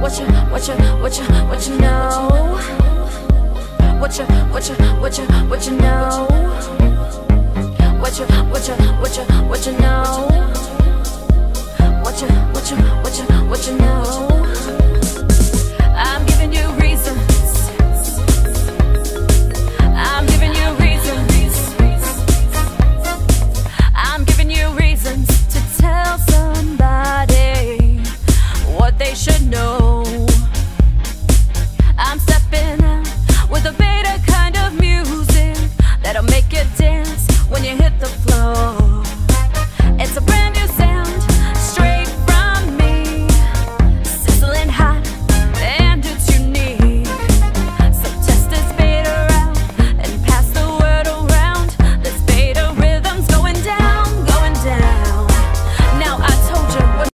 what you, what you, what you, what you know? What you, what you, what you, what you know? What you, what you, what you, what you know? You hit the